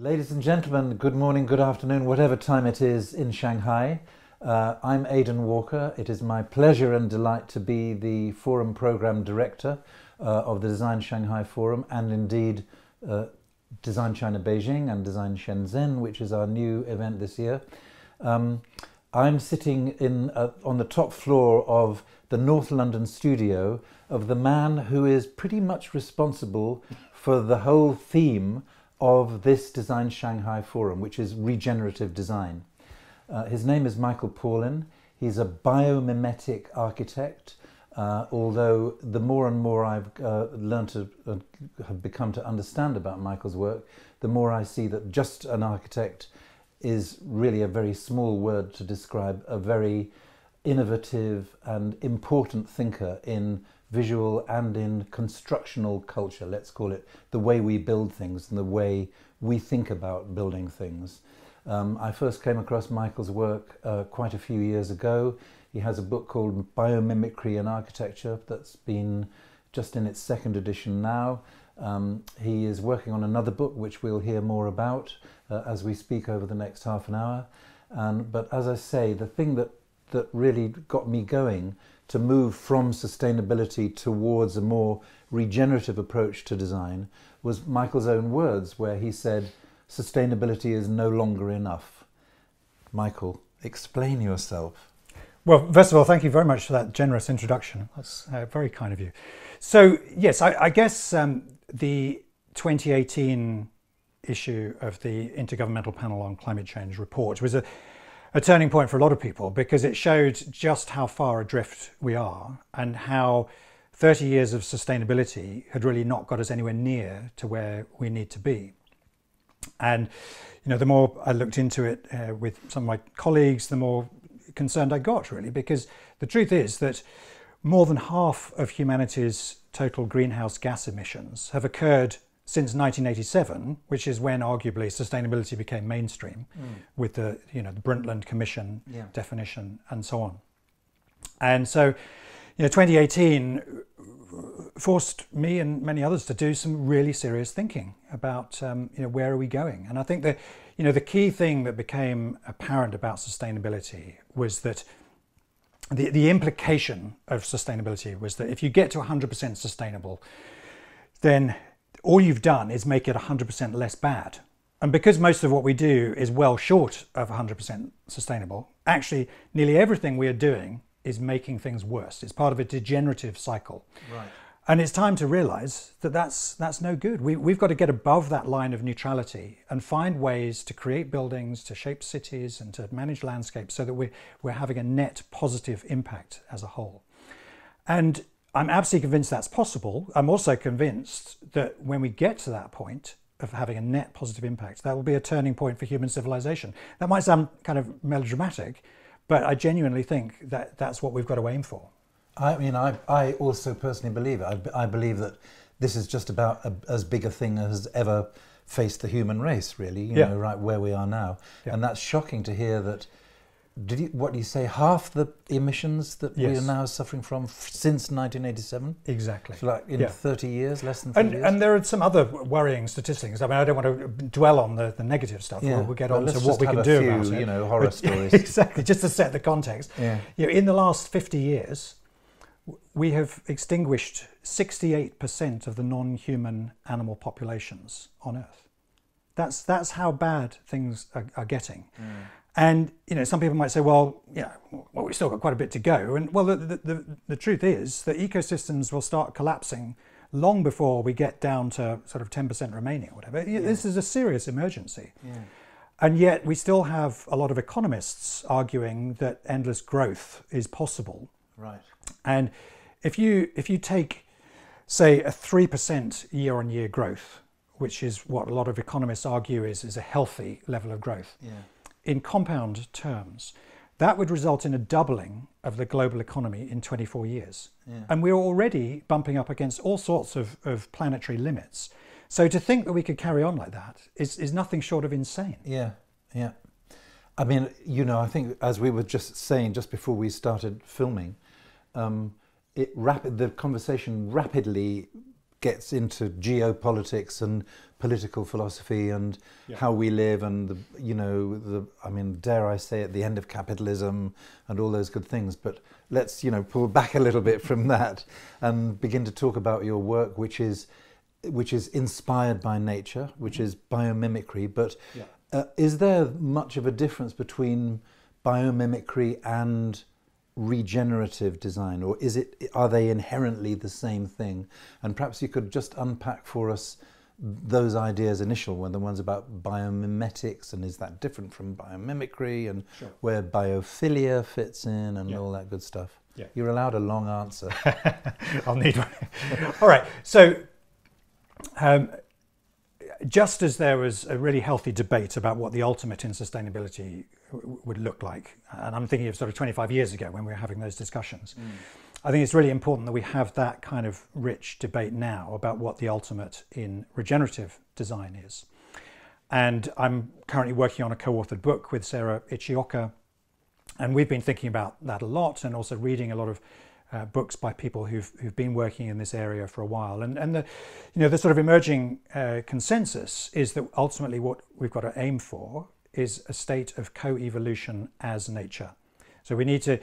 Ladies and gentlemen, good morning, good afternoon, whatever time it is in Shanghai. Uh, I'm Aidan Walker. It is my pleasure and delight to be the Forum Program Director uh, of the Design Shanghai Forum and indeed uh, Design China Beijing and Design Shenzhen, which is our new event this year. Um, I'm sitting in uh, on the top floor of the North London studio of the man who is pretty much responsible for the whole theme of this Design Shanghai Forum, which is regenerative design. Uh, his name is Michael Pawlyn. He's a biomimetic architect, uh, although the more and more I've uh, learned to uh, have become to understand about Michael's work, the more I see that just an architect is really a very small word to describe a very innovative and important thinker in visual and in constructional culture, let's call it, the way we build things and the way we think about building things. Um, I first came across Michael's work uh, quite a few years ago. He has a book called Biomimicry in Architecture that's been just in its second edition now. Um, he is working on another book which we'll hear more about uh, as we speak over the next half an hour. And, but as I say, the thing that, that really got me going to move from sustainability towards a more regenerative approach to design was Michael's own words, where he said, Sustainability is no longer enough. Michael, explain yourself. Well, first of all, thank you very much for that generous introduction. That's uh, very kind of you. So, yes, I, I guess um, the 2018 issue of the Intergovernmental Panel on Climate Change report was a a turning point for a lot of people because it showed just how far adrift we are and how 30 years of sustainability had really not got us anywhere near to where we need to be. And you know, the more I looked into it uh, with some of my colleagues, the more concerned I got really, because the truth is that more than half of humanity's total greenhouse gas emissions have occurred since 1987, which is when arguably sustainability became mainstream mm. with the you know the Brundtland Commission yeah. definition and so on. And so, you know, 2018 forced me and many others to do some really serious thinking about um, you know where are we going. And I think that you know the key thing that became apparent about sustainability was that the the implication of sustainability was that if you get to 100% sustainable, then all you've done is make it 100% less bad. And because most of what we do is well short of 100% sustainable, actually, nearly everything we are doing is making things worse. It's part of a degenerative cycle. Right. And it's time to realize that that's, that's no good. We, we've got to get above that line of neutrality and find ways to create buildings, to shape cities, and to manage landscapes so that we're, we're having a net positive impact as a whole. And I'm absolutely convinced that's possible. I'm also convinced that when we get to that point of having a net positive impact, that will be a turning point for human civilization. That might sound kind of melodramatic, but I genuinely think that that's what we've got to aim for. I mean, I, I also personally believe it. I, I believe that this is just about a, as big a thing as ever faced the human race, really, you yeah. know, right where we are now. Yeah. And that's shocking to hear that did you what do you say half the emissions that yes. we are now suffering from f- since 1987 exactly. So like in yeah. 30 years less than 30 and, years? and there are some other worrying statistics. I mean i don't want to dwell on the, the negative stuff. Yeah. we'll, we'll get well, on to what we can do few, about it. you know horror but, stories. exactly. Just to set the context. Yeah. You know, in the last 50 years we have extinguished 68% of the non-human animal populations on earth. That's that's how bad things are, are getting. Mm. And you know, some people might say, well, yeah, well, we've still got quite a bit to go. And well, the, the, the, truth is that ecosystems will start collapsing long before we get down to sort of 10% remaining or whatever. Yeah. This is a serious emergency. Yeah. And yet we still have a lot of economists arguing that endless growth is possible. Right. And if you if you take, say, a 3% year-on-year growth, which is what a lot of economists argue is, is a healthy level of growth. Yeah in compound terms, that would result in a doubling of the global economy in 24 years. Yeah. And we're already bumping up against all sorts of, of planetary limits. So to think that we could carry on like that is, is nothing short of insane. Yeah, yeah. I mean, you know, I think as we were just saying just before we started filming, um, it rapid the conversation rapidly gets into geopolitics and political philosophy and Yeah. how we live and the you know the I mean dare I say it the end of capitalism and all those good things but let's you know pull back a little bit from that and begin to talk about your work which is which is inspired by nature which is biomimicry but Yeah. uh, is there much of a difference between biomimicry and regenerative design or is it are they inherently the same thing and perhaps you could just unpack for us those ideas initial one the ones about biomimetics and is that different from biomimicry and Sure. where biophilia fits in and Yeah. all that good stuff Yeah. you're allowed a long answer I'll need one. All right. So, um, just as there was a really healthy debate about what the ultimate in sustainability w- would look like, and I'm thinking of sort of 25 years ago when we were having those discussions, I think it's really important that we have that kind of rich debate now about what the ultimate in regenerative design is. And I'm currently working on a co authored book with Sarah Ichioka and we've been thinking about that a lot and also reading a lot of uh, books by people who've, who've been working in this area for a while and, and the you know the sort of emerging uh, consensus is that ultimately what we've got to aim for is a state of co-evolution as nature so we need to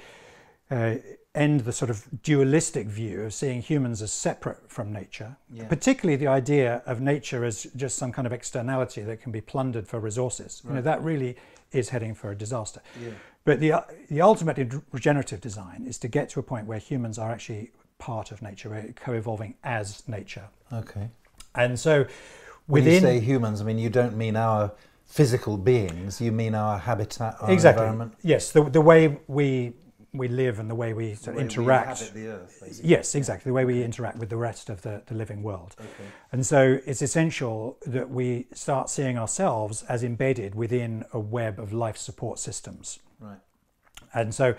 uh, end the sort of dualistic view of seeing humans as separate from nature, Yeah. particularly the idea of nature as just some kind of externality that can be plundered for resources. You know, that really is heading for a disaster. Yeah. But the, the ultimate regenerative design is to get to a point where humans are actually part of nature, we're co-evolving as nature. okay And so when you say humans i mean you don't mean our physical beings you mean our habitat our exactly environment yes the, the way we we live and the way we sort of interact. the earth yes exactly the way we interact with the rest of the, the living world. Okay. And so it's essential that we start seeing ourselves as embedded within a web of life support systems. Right. And so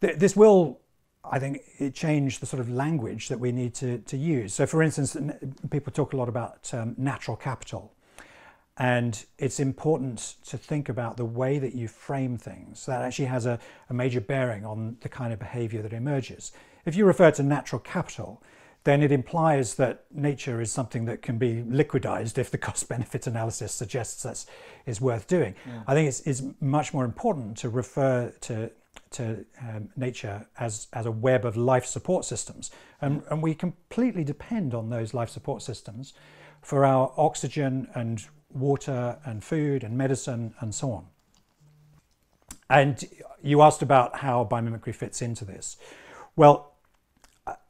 th- this will i think it change the sort of language that we need to, to use. So for instance people talk a lot about um, natural capital and it's important to think about the way that you frame things that actually has a, a major bearing on the kind of behavior that emerges if you refer to natural capital then it implies that nature is something that can be liquidized if the cost benefit analysis suggests that is worth doing. I think it's, it's much more important to refer to, to um, nature as, as a web of life support systems. And, and we completely depend on those life support systems for our oxygen and water and food and medicine and so on. And you asked about how biomimicry fits into this. Well,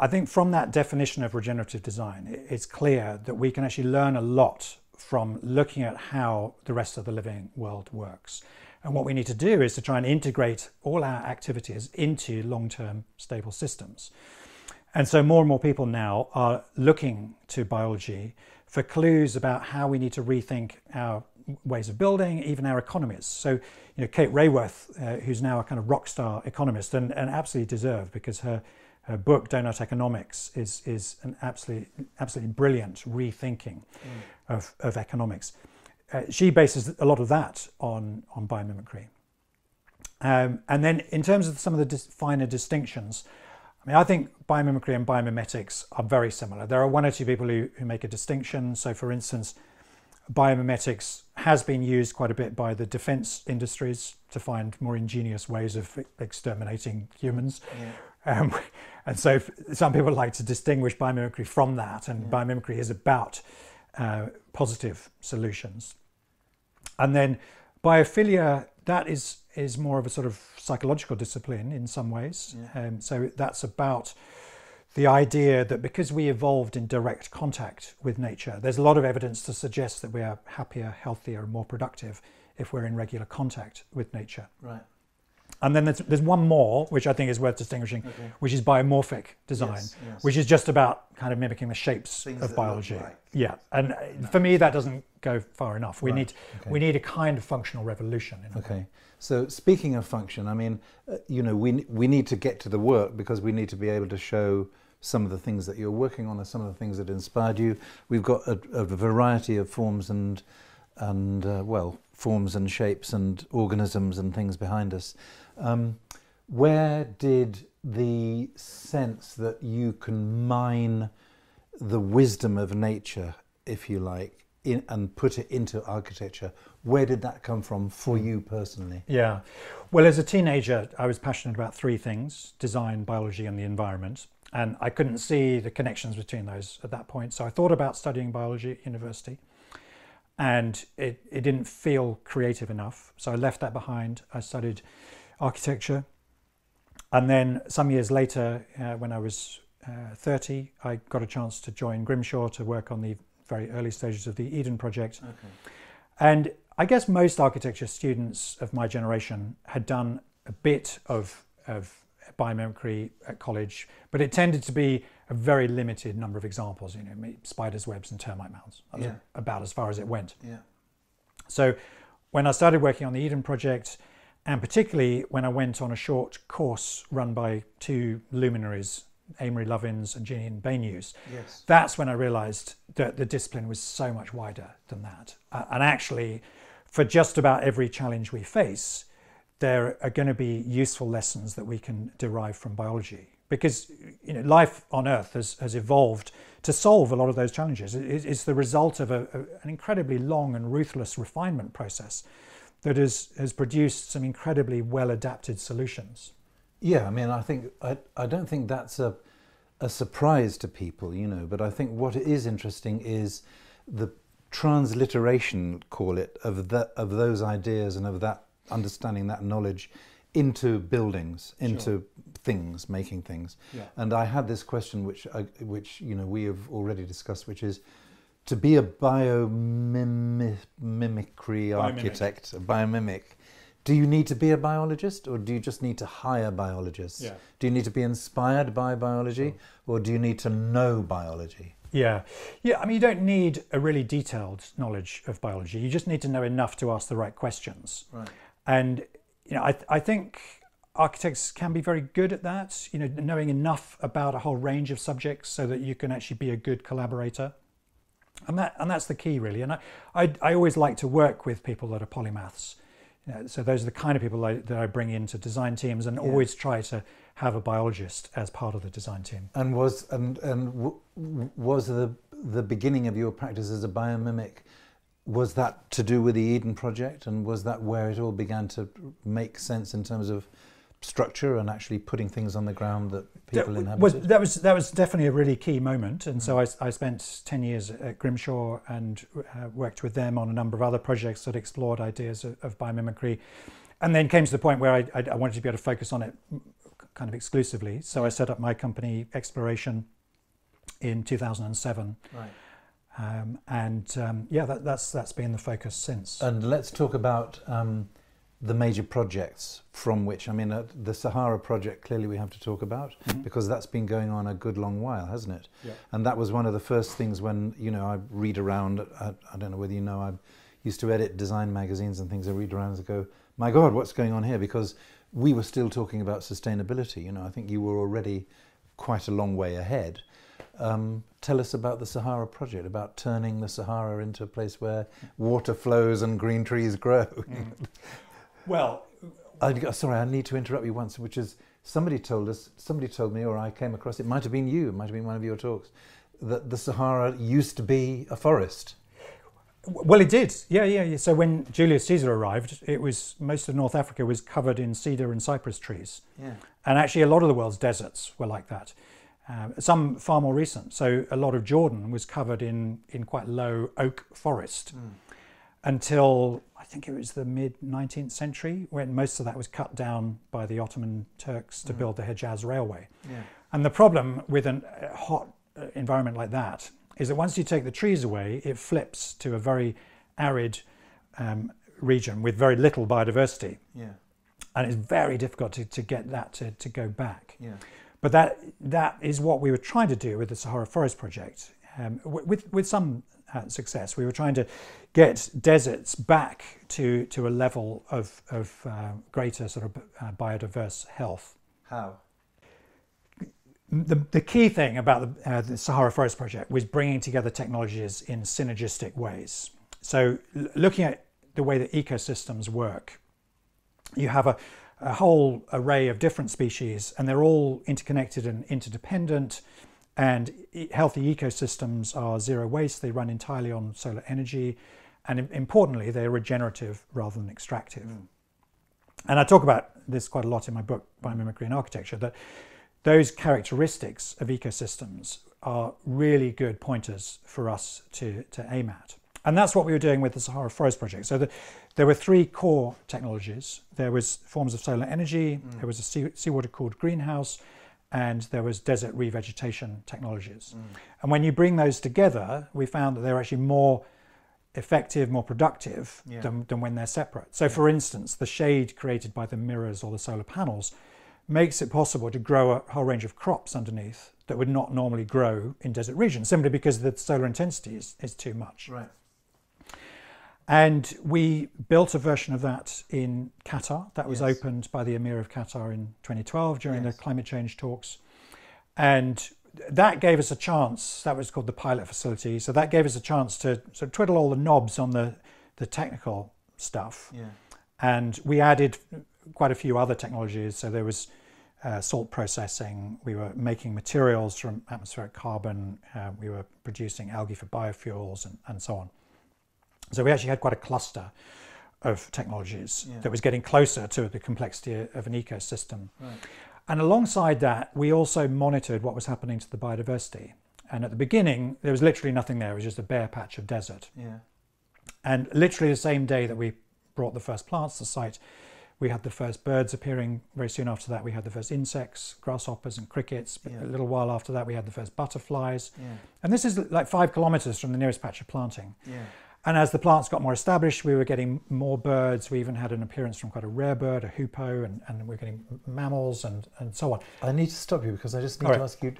I- think from that definition of regenerative design, it's clear that we can actually learn a lot from looking at how the rest of the living world works. And what we need to do is to try and integrate all our activities into long term stable systems. And so more and more people now are looking to biology for clues about how we need to rethink our ways of building, even our economies. So, you know, Kate Raworth, uh, who's now a kind of rock star economist and, and absolutely deserved because her, her book, Doughnut Economics, is, is an absolutely, absolutely brilliant rethinking of, of economics. Uh, she bases a lot of that on, on biomimicry. Um, and then, in terms of some of the dis- finer distinctions, I mean, I think biomimicry and biomimetics are very similar. There are one or two people who, who make a distinction. So, for instance, biomimetics has been used quite a bit by the defense industries to find more ingenious ways of exterminating humans. Um, and so, some people like to distinguish biomimicry from that, and biomimicry is about uh, positive solutions. And then biophilia, that is, is more of a sort of psychological discipline in some ways. Um, so that's about the idea that because we evolved in direct contact with nature, there's a lot of evidence to suggest that we are happier, healthier, and more productive if we're in regular contact with nature. right And then there's, there's one more, which I think is worth distinguishing, Okay. which is biomorphic design, Yes, yes. which is just about kind of mimicking the shapes Things of biology. Yeah, and uh, for me, that doesn't go far enough. We Right, need okay. we need a kind of functional revolution. In a way. Okay. So speaking of function, I mean, uh, you know, we we need to get to the work because we need to be able to show some of the things that you're working on and some of the things that inspired you. We've got a, a variety of forms and and uh, well, forms and shapes and organisms and things behind us. Um, where did the sense that you can mine the wisdom of nature, if you like, in, and put it into architecture. Where did that come from for you personally? Yeah. Well, as a teenager, I was passionate about three things design, biology, and the environment. And I couldn't see the connections between those at that point. So I thought about studying biology at university. And it, it didn't feel creative enough. So I left that behind. I studied architecture. And then some years later, uh, when I was uh, 30, I got a chance to join Grimshaw to work on the very early stages of the Eden project. Okay. And I guess most architecture students of my generation had done a bit of, of biomimicry at college, but it tended to be a very limited number of examples, you know, spiders, webs, and termite mounds. That yeah. about as far as it went. Yeah. So when I started working on the Eden project, and particularly when I went on a short course run by two luminaries Amory Lovins and Janine Benyus, yes. that's when I realized that the discipline was so much wider than that. Uh, and actually, for just about every challenge we face, there are going to be useful lessons that we can derive from biology. Because you know, life on Earth has, has evolved to solve a lot of those challenges. It, it's the result of a, a, an incredibly long and ruthless refinement process that has, has produced some incredibly well adapted solutions. Yeah, I mean, I think I, I don't think that's a a surprise to people, you know. But I think what is interesting is the transliteration, call it, of that of those ideas and of that understanding, that knowledge, into buildings, into sure. things, making things. Yeah. And I had this question, which I, which you know we have already discussed, which is to be a biomimicry architect, a biomimic do you need to be a biologist or do you just need to hire biologists? Yeah. Do you need to be inspired by biology or do you need to know biology? Yeah. Yeah, I mean, you don't need a really detailed knowledge of biology. You just need to know enough to ask the right questions. Right. And, you know, I, I think architects can be very good at that, you know, knowing enough about a whole range of subjects so that you can actually be a good collaborator. And that and that's the key really. And I, I, I always like to work with people that are polymaths so those are the kind of people I, that I bring into design teams, and yeah. always try to have a biologist as part of the design team. And was and and w- was the the beginning of your practice as a biomimic? Was that to do with the Eden project, and was that where it all began to make sense in terms of structure and actually putting things on the ground that people that inhabited? Was, that was that was definitely a really key moment, and mm. so I, I, spent ten years at Grimshaw and uh, worked with them on a number of other projects that explored ideas of, of biomimicry, and then came to the point where I, I, I, wanted to be able to focus on it kind of exclusively. So I set up my company Exploration in 2007. Right. Um, and um, yeah, that, that's that's been the focus since. And let's talk about um, the major projects from which, I mean, uh, the Sahara project clearly we have to talk about mm-hmm. because that's been going on a good long while, hasn't it? Yeah. And that was one of the first things when, you know, I read around, I, I don't know whether you know, I used to edit design magazines and things, I read around and go, my God, what's going on here? Because we were still talking about sustainability, you know, I think you were already quite a long way ahead. Um, tell us about the Sahara project, about turning the Sahara into a place where water flows and green trees grow. Mm. Well, I, sorry, I need to interrupt you once, which is somebody told us, somebody told me, or I came across, it might have been you, it might have been one of your talks, that the Sahara used to be a forest. Well, it did. Yeah, yeah, yeah. So when Julius Caesar arrived, it was most of North Africa was covered in cedar and cypress trees. Yeah. And actually, a lot of the world's deserts were like that. Um, some far more recent. So a lot of Jordan was covered in in quite low oak forest. Mm until I think it was the mid 19th century, when most of that was cut down by the Ottoman Turks to mm. build the Hejaz Railway. Yeah. And the problem with a hot uh, environment like that is that once you take the trees away, it flips to a very arid um, region with very little biodiversity. Yeah. And it's very difficult to, to get that to, to go back. Yeah. But that that is what we were trying to do with the Sahara Forest Project, um, with with some success. We were trying to get deserts back to, to a level of, of uh, greater sort of uh, biodiverse health. How? The, the key thing about the, uh, the Sahara Forest Project was bringing together technologies in synergistic ways. So, looking at the way that ecosystems work, you have a, a whole array of different species, and they're all interconnected and interdependent And healthy ecosystems are zero waste, they run entirely on solar energy, and importantly, they're regenerative rather than extractive. Mm. And I talk about this quite a lot in my book, Biomimicry and Architecture, that those characteristics of ecosystems are really good pointers for us to, to aim at. And that's what we were doing with the Sahara Forest Project. So the, there were three core technologies. There was forms of solar energy, mm. there was a sea, seawater cooled greenhouse, and there was desert revegetation technologies. Mm. And when you bring those together, we found that they're actually more effective, more productive Yeah. than, than when they're separate. So, for instance, the shade created by the mirrors or the solar panels makes it possible to grow a whole range of crops underneath that would not normally grow in desert regions simply because the solar intensity is, is too much. Right. And we built a version of that in Qatar. That was Yes. opened by the Emir of Qatar in 2012 during Yes. the climate change talks. And that gave us a chance. That was called the pilot facility. So that gave us a chance to sort of twiddle all the knobs on the, the technical stuff. Yeah. And we added quite a few other technologies. So there was uh, salt processing. We were making materials from atmospheric carbon. Uh, we were producing algae for biofuels and, and so on. So we actually had quite a cluster of technologies Yeah. that was getting closer to the complexity of an ecosystem. Right. And alongside that, we also monitored what was happening to the biodiversity. And at the beginning, there was literally nothing there. It was just a bare patch of desert. Yeah. And literally the same day that we brought the first plants to site, we had the first birds appearing. Very soon after that, we had the first insects, grasshoppers and crickets. Yeah. A little while after that, we had the first butterflies. Yeah. And this is like five kilometers from the nearest patch of planting. Yeah. And as the plants got more established, we were getting more birds. We even had an appearance from quite a rare bird, a hoopoe, and, and we are getting mammals and, and so on. I need to stop you because I just need All to ask you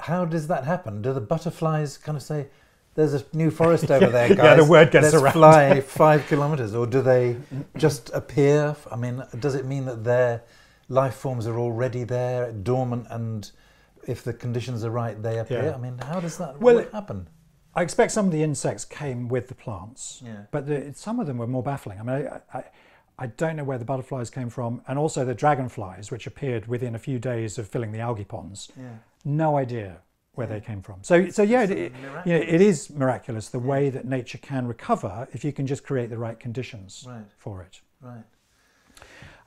how does that happen? Do the butterflies kind of say, there's a new forest over there, guys. yeah, the word gets Let's around." fly five kilometers. Or do they just appear? I mean, does it mean that their life forms are already there, dormant, and if the conditions are right, they appear? Yeah. I mean, how does that Well, happen? I expect some of the insects came with the plants, Yeah. but the, some of them were more baffling. I mean, I, I, I don't know where the butterflies came from, and also the dragonflies, which appeared within a few days of filling the algae ponds. Yeah. No idea where Yeah. they came from. So, so yeah, it, It's it- miraculous. you know, it is miraculous the way that nature can recover if you can just create the right conditions Right. for it. Right.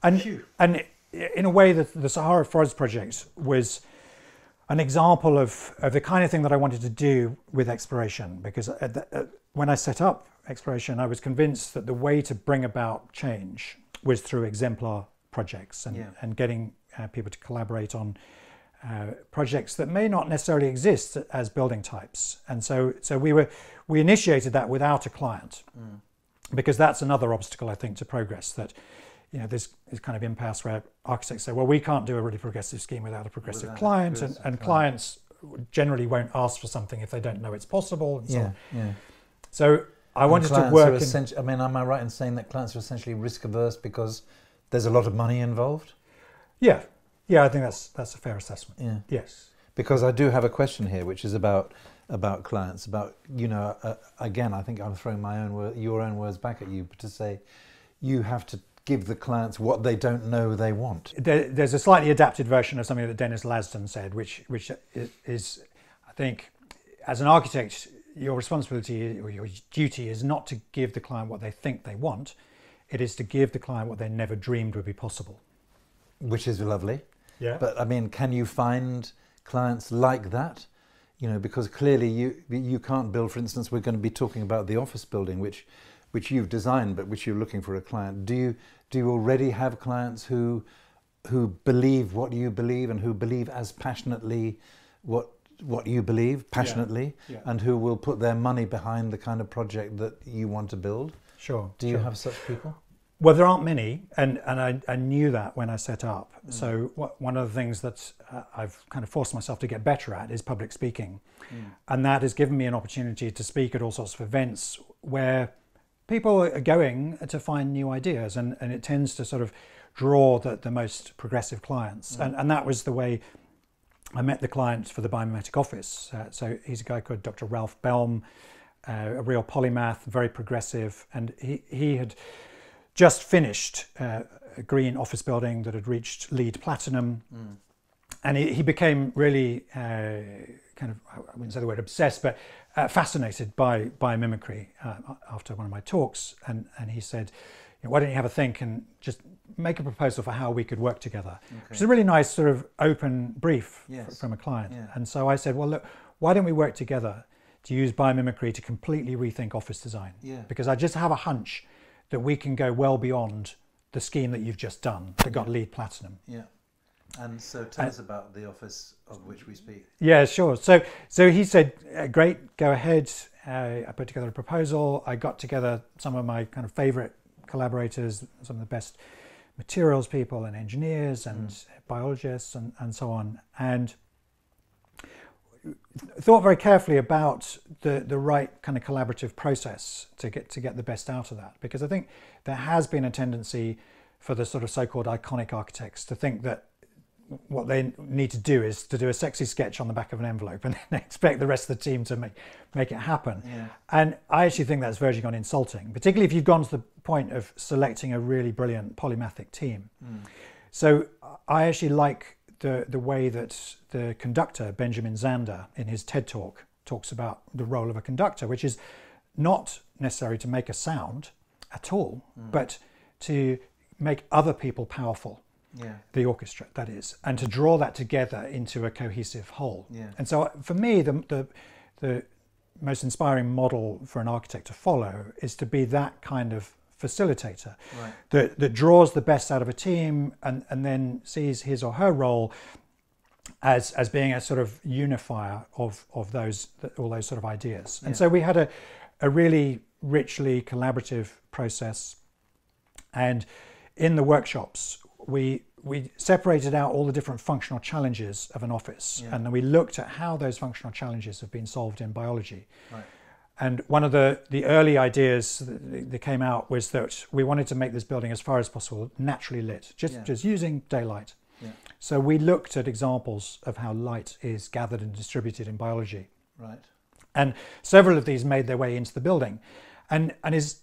And Phew. and in a way, the, the Sahara Forest Project was an example of, of the kind of thing that I wanted to do with exploration. Because at the, at, when I set up exploration, I was convinced that the way to bring about change was through exemplar projects and, Yeah. and getting uh, people to collaborate on uh, projects that may not necessarily exist as building types. And so, so we were we initiated that without a client Mm. because that's another obstacle I think to progress. That you know this is kind of impasse where architects say, well, we can't do a really progressive scheme without a progressive Without client, and, progressive and client. clients generally won't ask for something if they don't know it's possible. And so, Yeah. on. Yeah. so I And wanted to work in. I mean, am I right in saying that clients are essentially risk averse because there's a lot of money involved? Yeah, yeah, I think that's that's a fair assessment. Yeah. Yes. Because I do have a question here, which is about about clients. About you know, uh, again, I think I'm throwing my own word, your own words back at you, but to say you have to give the clients what they don't know they want. There, there's a slightly adapted version of something that Denys Lasdun said, which which is, is, I think, as an architect, your responsibility or your duty is not to give the client what they think they want. It is to give the client what they never dreamed would be possible. which is lovely. Yeah. But I mean, can you find clients like that? You know, because clearly you you can't build. For instance, we're going to be talking about the office building, which which you've designed, but which you're looking for a client. Do you do you already have clients who who believe what you believe and who believe as passionately what what you believe passionately, Yeah. and who will put their money behind the kind of project that you want to build? Sure. Do you sure. have such people? Well, there aren't many, and, and I, I knew that when I set up. Mm. So, what, one of the things that uh, I've kind of forced myself to get better at is public speaking. And that has given me an opportunity to speak at all sorts of events where people are going to find new ideas, and, and it tends to sort of draw the, the most progressive clients. And, and that was the way I met the client for the biomimetic office. Uh, so, he's a guy called Dr. Ralph Belm, uh, a real polymath, very progressive, and he, he had just finished uh, a green office building that had reached LEED Platinum. and he, he became really uh, kind of I wouldn't say the word obsessed, but uh, fascinated by biomimicry uh, after one of my talks, and and he said, you know, "Why don't you have a think and just make a proposal for how we could work together?" Okay. Which is a really nice sort of open brief yes. from a client. Yeah. And so I said, "Well, look, why don't we work together to use biomimicry to completely rethink office design? Yeah. Because I just have a hunch that we can go well beyond." The scheme that you've just done that got LEED platinum. Yeah. And so tell us about the office of which we speak. Yeah, sure. So, so he said, uh, great, go ahead. Uh, I put together a proposal. I got together some of my kind of favorite collaborators, some of the best materials people and engineers and mm. biologists and, and so on. And thought very carefully about the, the right kind of collaborative process to get to get the best out of that because I think there has been a tendency for the sort of so-called iconic architects to think that what they need to do is to do a sexy sketch on the back of an envelope and then expect the rest of the team to make make it happen. Yeah. And I actually think that's verging on insulting, particularly if you've gone to the point of selecting a really brilliant polymathic team. Mm. So I actually like the the way that the conductor Benjamin Zander in his TED talk talks about the role of a conductor, which is not necessary to make a sound at all, mm. but to make other people powerful yeah. the orchestra, that is, and to draw that together into a cohesive whole. Yeah. And so, uh, for me, the, the, the most inspiring model for an architect to follow is to be that kind of facilitator right. that, that draws the best out of a team and, and then sees his or her role as as being a sort of unifier of of those all those sort of ideas. Yeah. And so we had a a really richly collaborative process and in the workshops we we separated out all the different functional challenges of an office yeah. and then we looked at how those functional challenges have been solved in biology. Right. And one of the, the early ideas that, that, came out was that we wanted to make this building as far as possible naturally lit, just, yeah. just using daylight. Yeah. So we looked at examples of how light is gathered and distributed in biology. Right. And several of these made their way into the building. And, and is,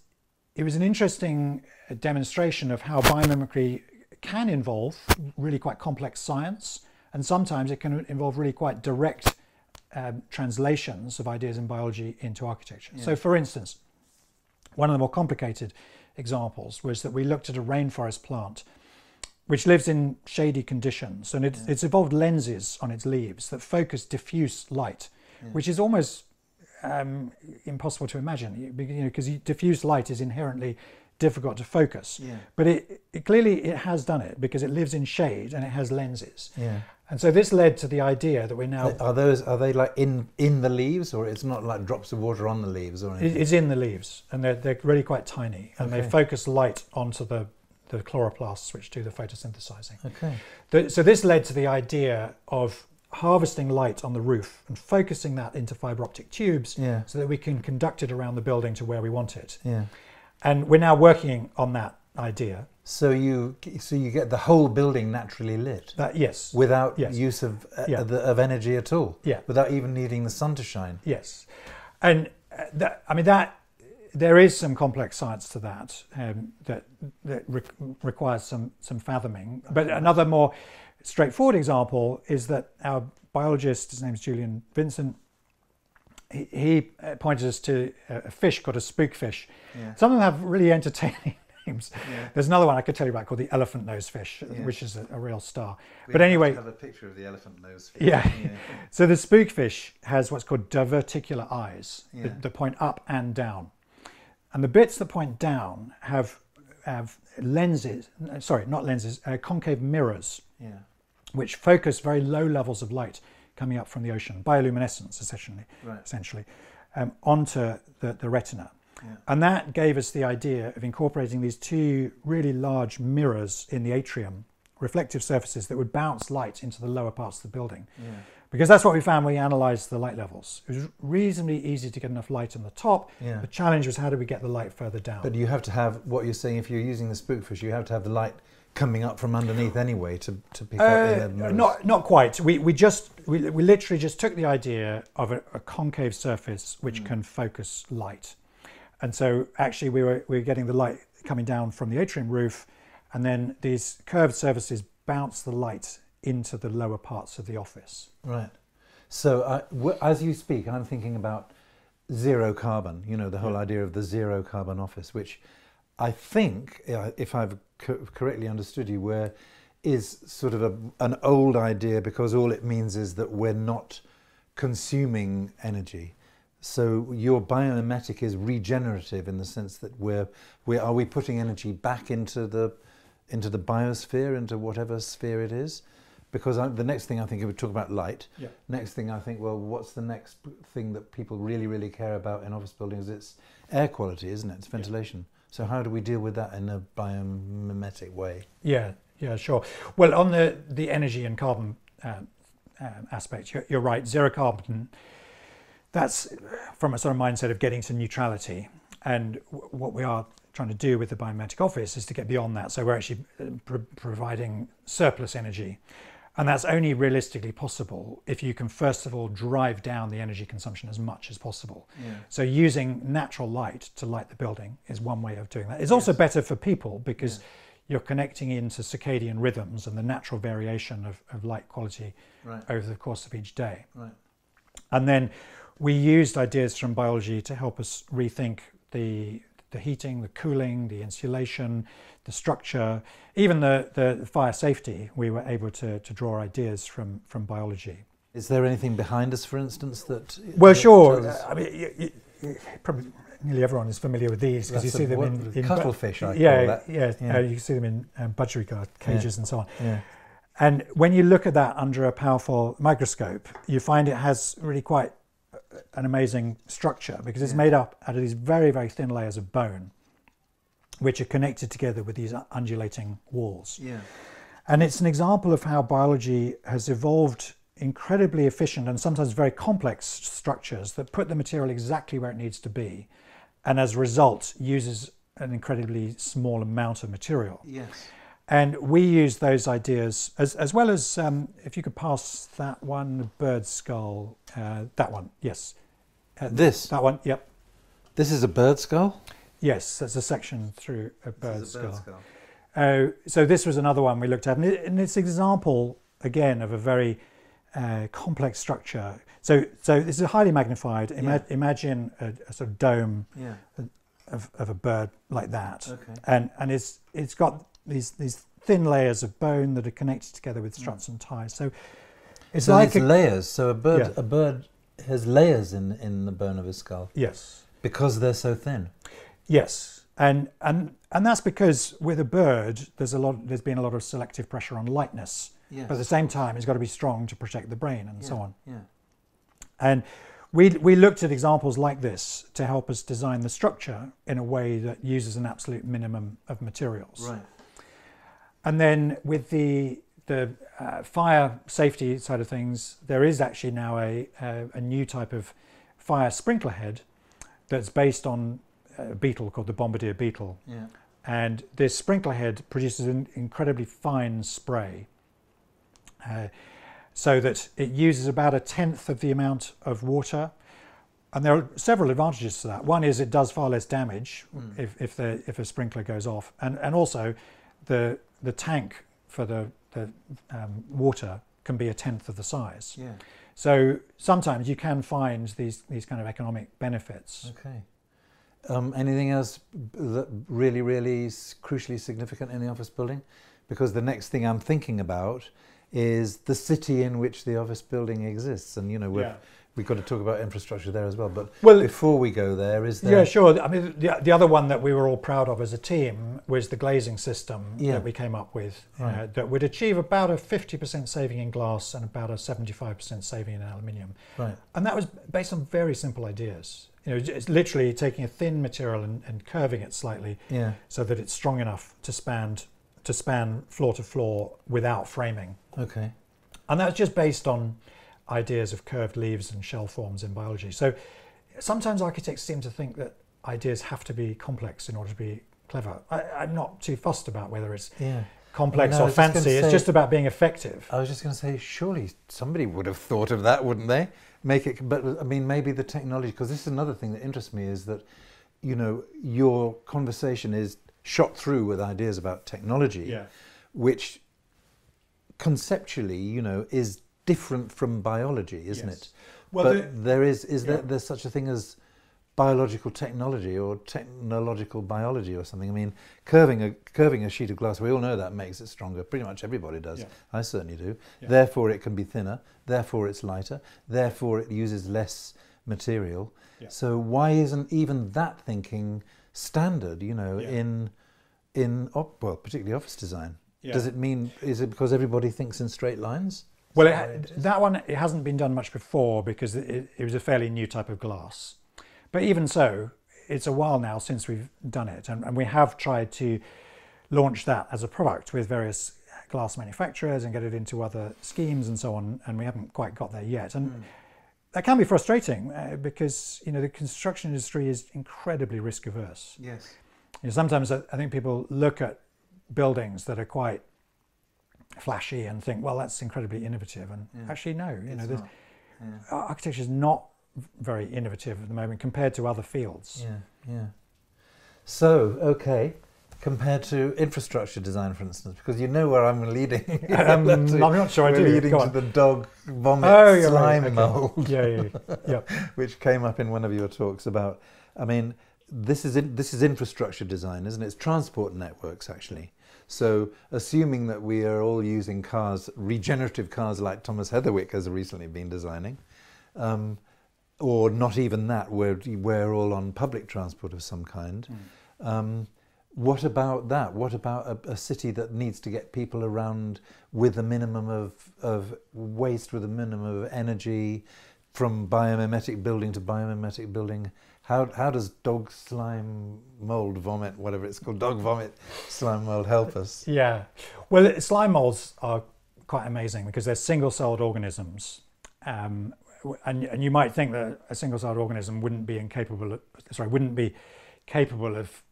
it was an interesting demonstration of how biomimicry can involve really quite complex science, and sometimes it can involve really quite direct um, translations of ideas in biology into architecture. Yeah. So, for instance, one of the more complicated examples was that we looked at a rainforest plant which lives in shady conditions, and it, yeah. it's evolved lenses on its leaves that focus diffuse light, yeah. which is almost um, impossible to imagine because you know, diffuse light is inherently difficult to focus. Yeah. But it, it, clearly it has done it because it lives in shade and it has lenses. Yeah. And so this led to the idea that we're now are those are they like in in the leaves or it's not like drops of water on the leaves or anything? It's in the leaves and they're they're really quite tiny and okay. they focus light onto the the chloroplasts which do the photosynthesizing. Okay. The, so this led to the idea of harvesting light on the roof and focusing that into fiber optic tubes yeah. so that we can conduct it around the building to where we want it. Yeah. And we're now working on that idea. So you so you get the whole building naturally lit. That yes. Without yes. use of uh, yeah. the, of energy at all. Yeah. Without even needing the sun to shine. Yes. And uh, that I mean that there is some complex science to that um, that that re- requires some some fathoming. But another more straightforward example is that our biologist, his name is Julian Vincent, he, he pointed us to a fish called a spookfish. Yeah. Some of them have really entertaining names. Yeah. There's another one I could tell you about called the elephant nose fish, yeah. which is a, a, real star. We but anyway, have a picture of the elephant nose fish. Yeah. so the spookfish has what's called diverticular eyes that, that point up and down, and the bits that point down have have lenses. Sorry, not lenses. Uh, concave mirrors. Which focus very low levels of light coming up from the ocean, bioluminescence essentially, right. essentially um, onto the, the retina. Yeah. And that gave us the idea of incorporating these two really large mirrors in the atrium, reflective surfaces that would bounce light into the lower parts of the building. Yeah. Because that's what we found when we analysed the light levels. It was reasonably easy to get enough light on the top. Yeah. The challenge was how do we get the light further down? But you have to have what you're saying. If you're using the spookfish, you have to have the light coming up from underneath anyway to, to pick uh, up the Not not quite. We we just we, we literally just took the idea of a, a concave surface which mm. can focus light, and so actually we were we were getting the light coming down from the atrium roof, and then these curved surfaces bounce the light into the lower parts of the office. Right. So uh, w- as you speak, I'm thinking about zero carbon. You know, the whole idea of the zero carbon office, which I think, if I've co- correctly understood you, where is sort of a, an old idea because all it means is that we're not consuming energy. So your biomimetic is regenerative in the sense that we're, we are we putting energy back into the into the biosphere, into whatever sphere it is. Because I, the next thing I think, if we talk about light, Yeah. next thing I think, well, what's the next thing that people really, really care about in office buildings? It's air quality, isn't it? It's ventilation. So how do we deal with that in a biomimetic way? Yeah, yeah, sure. Well, on the, the energy and carbon uh, um, aspect, you're, you're right. Zero carbon, that's from a sort of mindset of getting to neutrality. And what we are trying to do with the biomimetic office is to get beyond that. So we're actually uh, pro- providing surplus energy. And that's only realistically possible if you can, first of all, drive down the energy consumption as much as possible. Yeah. So using natural light to light the building is one way of doing that. It's also better for people because you're connecting into circadian rhythms and the natural variation of, of light quality Right. over the course of each day. Right. And then we used ideas from biology to help us rethink the the heating, the cooling, the insulation, the structure, even the, the fire safety. We were able to, to draw ideas from, from biology. Is there anything behind us, for instance, that? Well, that sure. tells I mean, you, you, you- probably nearly everyone is familiar with these because you see them in, in cuttlefish, I yeah, yeah, Yeah. Uh, you can see them in um, budgerigar cages and so on. Yeah. And when you look at that under a powerful microscope, you find it has really quite an amazing structure because it's Yeah. made up out of these very, very thin layers of bone, which are connected together with these undulating walls. Yeah. And it's an example of how biology has evolved incredibly efficient and sometimes very complex structures that put the material exactly where it needs to be, and as a result, uses an incredibly small amount of material. Yes. And we use those ideas as, as well as, um, if you could pass that one, bird skull, uh, that one, yes. Uh, This. That one, yep. This is a bird skull. Yes, there's a section through a bird This is a skull. Uh, so this was another one we looked at, and, it, and it's an example again of a very uh, complex structure. So, so this is highly magnified. Ima- Yeah. Imagine a, a sort of dome Yeah. of, of a bird like that, Okay. and and it's it's got these these thin layers of bone that are connected together with mm. struts and ties. So it's so like a, layers. So a bird, Yeah. a bird has layers in in the bone of his skull yes, because they're so thin. yes, and and and that's because with a bird, there's a lot. There's been a lot of selective pressure on lightness. Yes. But at the same time, it's got to be strong to protect the brain and so on. Yeah. And we, we looked at examples like this to help us design the structure in a way that uses an absolute minimum of materials. Right. And then with the, the uh, fire safety side of things, there is actually now a, a, a new type of fire sprinkler head that's based on a beetle called the bombardier beetle. Yeah. And this sprinkler head produces an incredibly fine spray uh, so that it uses about a tenth of the amount of water. And there are several advantages to that. One is it does far less damage if, if, the, if a sprinkler goes off. And, and also, the, the tank for the, the um, water can be a tenth of the size. Yeah. So sometimes you can find these, these kind of economic benefits. Okay. Um, anything else that really, really s- crucially significant in the office building? Because the next thing I'm thinking about is the city in which the office building exists, and you know we've Yeah. We've got to talk about infrastructure there as well. But Well- before we go there, is there? Yeah, sure. I mean, the, the other one that we were all proud of as a team was the glazing system Yeah. that we came up with uh, that would achieve about a 50% saving in glass and about a 75% saving in aluminium. Right. And that was based on very simple ideas. You know, it's literally taking a thin material and, and curving it slightly Yeah. so that it's strong enough to span to span floor to floor without framing. Okay. And that's just based on ideas of curved leaves and shell forms in biology. So sometimes architects seem to think that ideas have to be complex in order to be clever. I, I'm not too fussed about whether it's Yeah. complex No, or was just gonna fancy. It's just about being effective. I was just going to say, surely somebody would have thought of that, wouldn't they? Make it, but I mean, maybe the technology, because this is another thing that interests me is that, you know, your conversation is shot through with ideas about technology, which conceptually, you know, is different from biology, isn't Yes. it? Well, but the- there is is there there's such a thing as biological technology or technological biology or something. I mean, curving a curving a sheet of glass, we all know that makes it stronger. Pretty much everybody does. Yeah. I certainly do. Yeah. Therefore, it can be thinner. Therefore, it's lighter. Therefore, it uses less material. Yeah. So why isn't even that thinking standard? You know, Yeah. in in op- well, particularly office design. Yeah. Does it mean is it because everybody thinks in straight lines? Well, that it, that one it hasn't been done much before because it, it was a fairly new type of glass. But even so, it's a while now since we've done it, and, and we have tried to launch that as a product with various glass manufacturers and get it into other schemes and so on. And we haven't quite got there yet, and that can be frustrating uh, because you know the construction industry is incredibly risk averse. Yes. You know, sometimes I think people look at buildings that are quite flashy and think, well, that's incredibly innovative. And Yeah. actually, no, you know, It's not. Yeah. architecture is not very innovative at the moment compared to other fields. Yeah, yeah. So, okay, compared to infrastructure design, for instance, because you know where I'm leading. Um, I'm not sure I do. leading to the dog vomit Oh, right, slime okay. mold, Yeah, yeah, yeah. yeah. which came up in one of your talks about. I mean, this is in, this is infrastructure design, isn't it? It's transport networks actually. So, assuming that we are all using cars, regenerative cars like Thomas Heatherwick has recently been designing, um, or not even that, we're, we're all on public transport of some kind. Um, what about that? What about a, a city that needs to get people around with a minimum of, of waste, with a minimum of energy, from biomimetic building to biomimetic building? How, how does dog slime mold vomit, whatever it's called, dog vomit slime mold help us? Yeah. Well, slime molds are quite amazing because they're single-celled organisms. Um, and, and you might think that a single-celled organism wouldn't be incapable of, sorry, wouldn't be capable of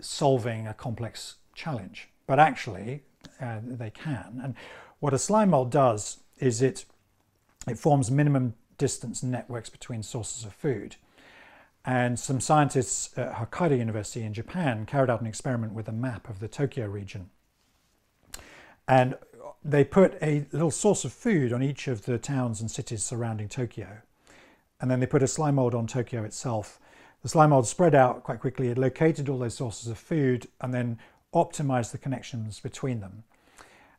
solving a complex challenge. But actually, uh, they can. And what a slime mold does is it, it forms minimum distance networks between sources of food. And some scientists at Hokkaido University in Japan carried out an experiment with a map of the Tokyo region. And they put a little source of food on each of the towns and cities surrounding Tokyo. And then they put a slime mold on Tokyo itself. The slime mold spread out quite quickly. It located all those sources of food and then optimized the connections between them.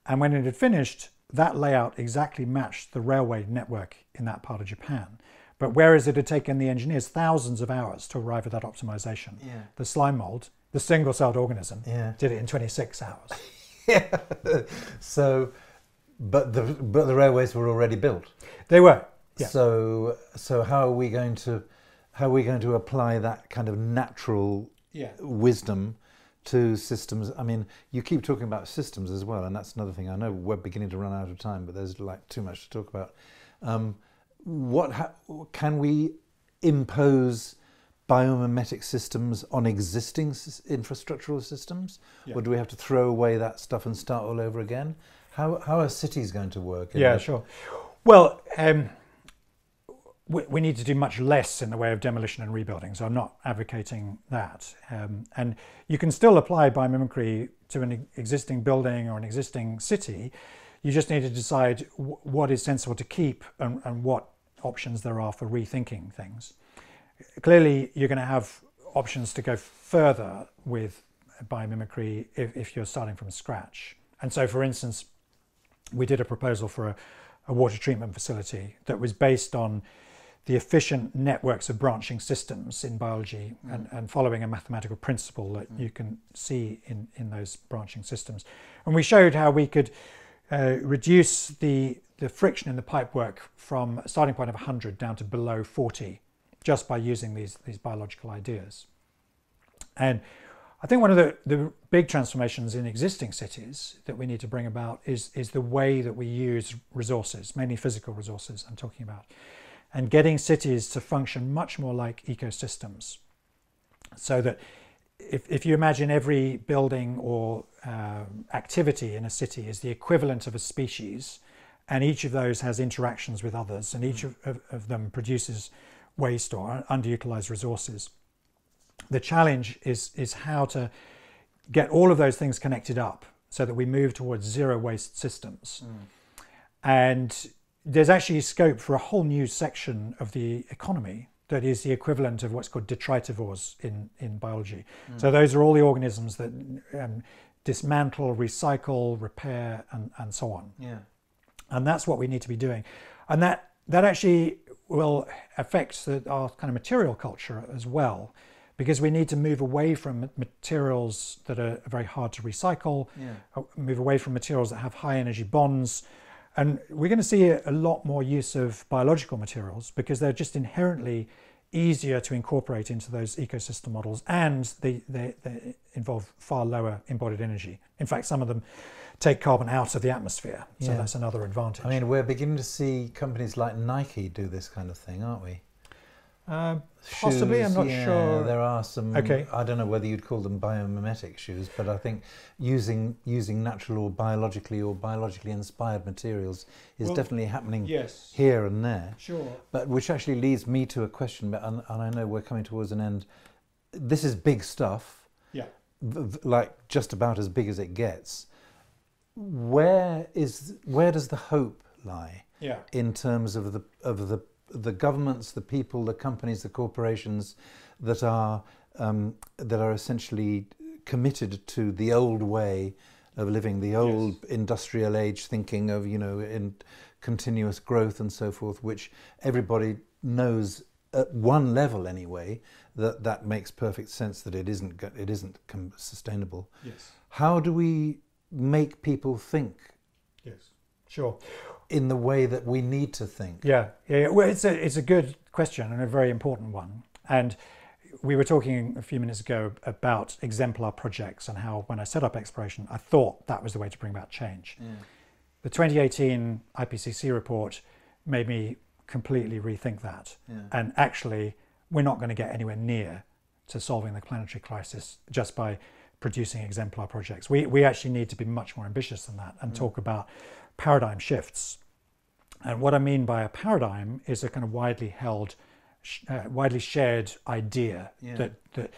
And when it had finished, that layout exactly matched the railway network in that part of Japan. But whereas it had taken the engineers thousands of hours to arrive at that optimization, Yeah. the slime mold, the single celled organism, Yeah. did it in 26 hours. yeah. So, but the but the railways were already built. They were. Yeah. So so how are we going to how are we going to apply that kind of natural Yeah. wisdom to systems? I mean, you keep talking about systems as well, and that's another thing. I know we're beginning to run out of time, but there's like too much to talk about. Um, what ha- can we impose biomimetic systems on existing s- infrastructural systems, Yeah. or do we have to throw away that stuff and start all over again? How how are cities going to work? Yeah, the- sure. Well, um, we, we need to do much less in the way of demolition and rebuilding, so I'm not advocating that. Um, and you can still apply biomimicry to an existing building or an existing city. You just need to decide w- what is sensible to keep and, and what options there are for rethinking things. Clearly, you're going to have options to go further with biomimicry if, if you're starting from scratch. And so, for instance, we did a proposal for a, a water treatment facility that was based on the efficient networks of branching systems in biology and, and following a mathematical principle that you can see in, in those branching systems. And we showed how we could uh, reduce the, the friction in the pipework from a starting point of 100 down to below 40 just by using these, these biological ideas. And I think one of the, the big transformations in existing cities that we need to bring about is, is the way that we use resources, mainly physical resources I'm talking about, and getting cities to function much more like ecosystems. So that if, if you imagine every building or um activity in a city is the equivalent of a species, and each of those has interactions with others, and each of, of, of them produces waste or underutilized resources the challenge is is how to get all of those things connected up so that we move towards zero waste systems. Mm. And there's actually scope for a whole new section of the economy that is the equivalent of what's called detritivores in, in biology. Mm. So those are all the organisms that um, dismantle, recycle, repair, and, and so on. Yeah. And that's what we need to be doing. And that, that actually will affect the, our kind of material culture as well because we need to move away from materials that are very hard to recycle, yeah. Uh, move away from materials that have high energy bonds. And we're going to see a lot more use of biological materials because they're just inherently easier to incorporate into those ecosystem models and they, they, they involve far lower embodied energy. In fact, some of them take carbon out of the atmosphere. So yeah. that's another advantage. I mean, we're beginning to see companies like Nike do this kind of thing, aren't we? Uh, possibly, shoes, I'm not yeah, sure. There are some. Okay. I don't know whether you'd call them biomimetic shoes, but I think using using natural or biologically or biologically inspired materials is well, definitely happening yes. here and there. Sure. But which actually leads me to a question, and, and I know we're coming towards an end. This is big stuff. Yeah. like just about as big as it gets. Where is where does the hope lie? Yeah. In terms of the of the the governments, the people, the companies, the corporations that are um, that are essentially committed to the old way of living, the old yes. industrial age thinking of you know in continuous growth and so forth, which everybody knows at one level anyway that that makes perfect sense that it isn't it isn't sustainable. Yes. How do we make people think? Yes. Sure in the way that we need to think? Yeah, yeah. yeah. Well, it's a it's a good question and a very important one. And we were talking a few minutes ago about exemplar projects and how when I set up exploration, I thought that was the way to bring about change. Yeah. The 2018 IPCC report made me completely rethink that. Yeah. And actually, we're not going to get anywhere near to solving the planetary crisis just by producing exemplar projects. We, we actually need to be much more ambitious than that and mm. talk about paradigm shifts. And what I mean by a paradigm is a kind of widely held, uh, widely shared idea yeah. that, that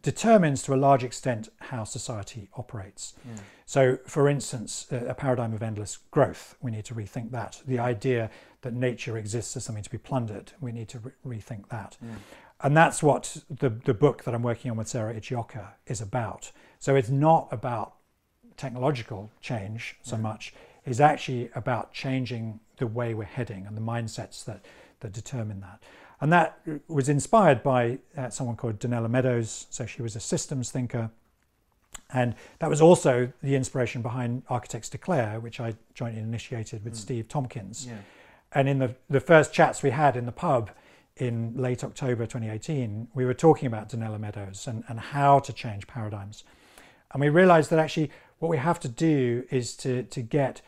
determines to a large extent how society operates. Yeah. So, for instance, a paradigm of endless growth, we need to rethink that. The idea that nature exists as something to be plundered, we need to re- rethink that. Yeah. And that's what the, the book that I'm working on with Sarah Ichioka is about. So, it's not about technological change so much, it's actually about changing the way we're heading and the mindsets that, that determine that. And that was inspired by uh, someone called Donella Meadows. So she was a systems thinker. And that was also the inspiration behind Architects Declare, which I jointly initiated with mm. Steve Tompkins. Yeah. And in the, the first chats we had in the pub in late October 2018, we were talking about Donella Meadows and, and how to change paradigms. And we realized that actually what we have to do is to, to get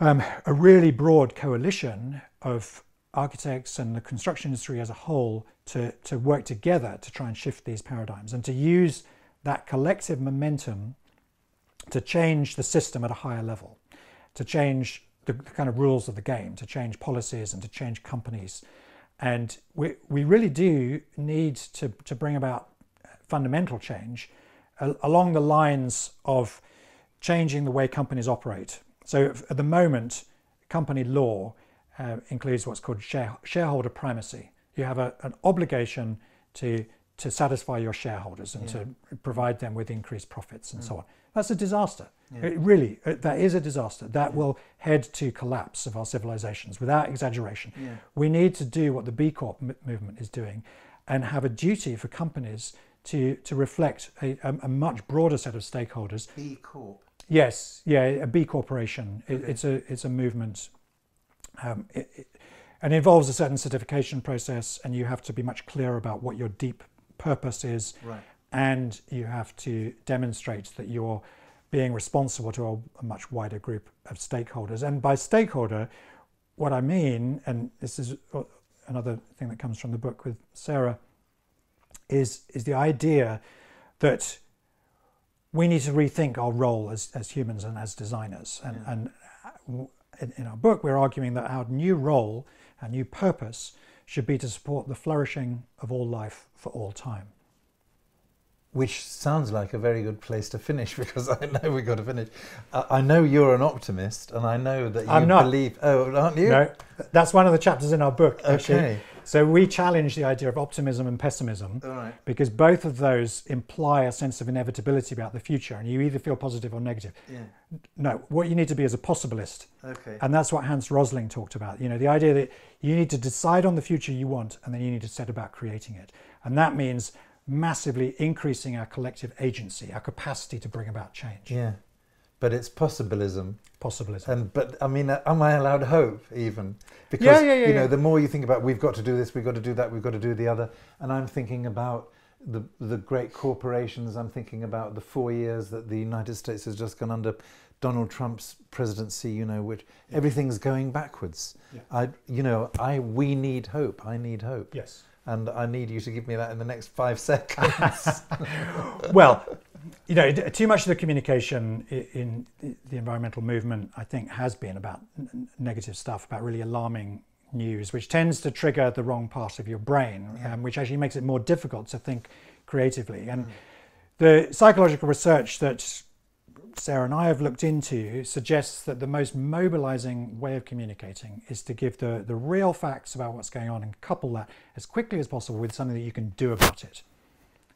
um, a really broad coalition of architects and the construction industry as a whole to, to work together to try and shift these paradigms and to use that collective momentum to change the system at a higher level, to change the, the kind of rules of the game, to change policies and to change companies. And we, we really do need to, to bring about fundamental change along the lines of changing the way companies operate so at the moment, company law uh, includes what's called share, shareholder primacy. You have a, an obligation to to satisfy your shareholders and yeah. to provide them with increased profits and mm. so on. That's a disaster. Yeah. It really, it, that is a disaster. That yeah. will head to collapse of our civilizations without exaggeration. We need to do what the B Corp m- movement is doing and have a duty for companies to, to reflect a, a, a much broader set of stakeholders. B Corp. Yes, yeah, a B corporation. It, it's a it's a movement. Um, it, it, and involves a certain certification process, and you have to be much clearer about what your deep purpose is, right. and you have to demonstrate that you're being responsible to a, a much wider group of stakeholders. And by stakeholder, what I mean, and this is another thing that comes from the book with Sarah, is is the idea that we need to rethink our role as, as humans and as designers. And, yeah. and uh, in, in our book, we're arguing that our new role, our new purpose, should be to support the flourishing of all life for all time. which sounds like a very good place to finish because I know we've got to finish. I, I know you're an optimist, and I know that you I'm not. believe. Oh, aren't you? No, that's one of the chapters in our book. Actually. So we challenge the idea of optimism and pessimism right. because both of those imply a sense of inevitability about the future, and you either feel positive or negative. Yeah. No, what you need to be is a possibilist. Okay. And that's what Hans Rosling talked about. You know, the idea that you need to decide on the future you want and then you need to set about creating it. And that means massively increasing our collective agency, our capacity to bring about change. yeah. But it's possibilism, Possibilism. and but I mean, uh, am I allowed hope even? Because Yeah, yeah, yeah, you know, the more you think about, we've got to do this, we've got to do that, we've got to do the other, and I'm thinking about the the great corporations. I'm thinking about the four years that the United States has just gone under Donald Trump's presidency. You know, which everything's going backwards. I, you know, I we need hope. I need hope. Yes. and I need you to give me that in the next five seconds. well, you know, too much of the communication in the- environmental movement, I think, has been about negative stuff, about really alarming news, which tends to trigger the wrong part of your brain, um, which actually makes it more difficult to think creatively. And the psychological research that Sarah and I have looked into suggests that the most mobilizing way of communicating is to give the, the real facts about what's going on and couple that as quickly as possible with something that you can do about it.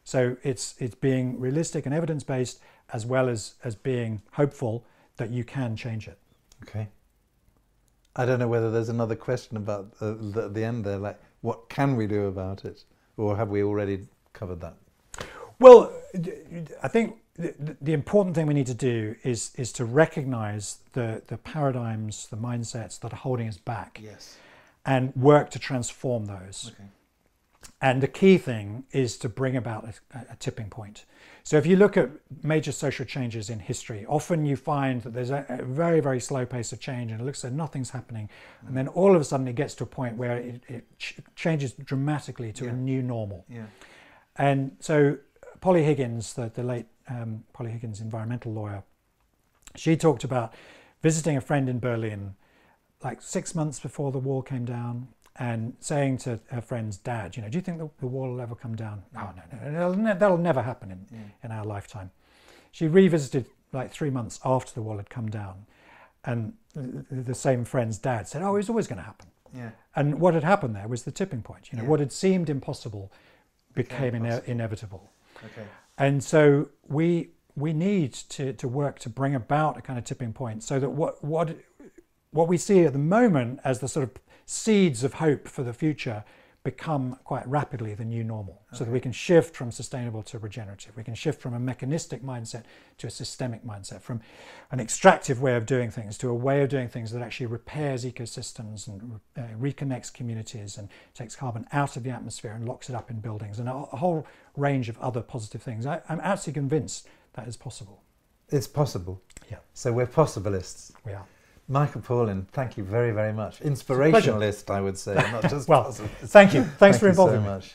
So it's it's being realistic and evidence based as well as as being hopeful that you can change it. okay. I don't know whether there's another question about uh, the, the end there, like what can we do about it, or have we already covered that? Well, I think the, the important thing we need to do is is to recognize the the paradigms, the mindsets that are holding us back, Yes. and work to transform those. Okay. And the key thing is to bring about a, a tipping point. So if you look at major social changes in history, often you find that there's a, a very, very slow pace of change and it looks like nothing's happening. And then all of a sudden it gets to a point where it, it ch- changes dramatically to Yeah. a new normal. Yeah. And so Polly Higgins, the, the late um, Polly Higgins environmental lawyer, she talked about visiting a friend in Berlin like six months before the wall came down and saying to her friend's dad, you know, do you think the, the wall will ever come down? No, no, no, that'll, ne- that'll never happen in, Yeah. in our lifetime. She revisited like three months after the wall had come down and the, the same friend's dad said, oh, it was always going to happen. Yeah. And what had happened there was the tipping point. You know, Yeah. what had seemed impossible became, Became ine- inevitable. Okay. And so we we need to, to work to bring about a kind of tipping point so that what what what we see at the moment as the sort of seeds of hope for the future become quite rapidly the new normal so that we can shift from sustainable to regenerative we can shift from a mechanistic mindset to a systemic mindset from an extractive way of doing things to a way of doing things that actually repairs ecosystems and uh, reconnects communities and takes carbon out of the atmosphere and locks it up in buildings and a, a whole range of other positive things I, i'm absolutely convinced that is possible It's possible. Yeah. So we're possibilists. we are Michael Pawlyn, thank you very, very much. Inspirationalist, I would say, not just Well, thank you thanks Thank for you involving so me much.